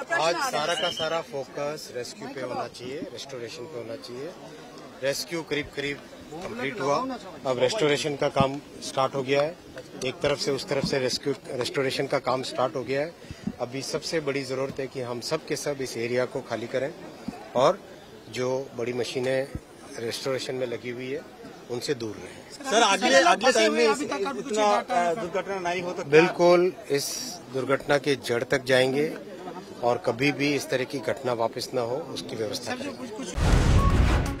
आज सारा का सारा फोकस रेस्क्यू पे होना चाहिए रेस्टोरेशन पे होना चाहिए। रेस्क्यू करीब करीब कंप्लीट हुआ। अब रेस्टोरेशन का काम स्टार्ट हो गया है। एक तरफ़ से उस तरफ़ से रेस्क्यू रेस्टोरेशन का काम स्टार्ट हो गया है। अभी सबसे बड़ी ज़रूरत है कि हम सब के सब इस एरिया को खाली करें और जो बड़ी मशीनें रेस्टोरेशन में लगी हुई है उनसे दूर रहें। सर अगले अगले टाइम में इतना दुर्घटना नहीं हो तो बिल्कुल इस दुर्घटना के जड़ तक जाएँगे। और कभी भी इस तरह की घटना वापस न हो उसकी व्यवस्था करेंगे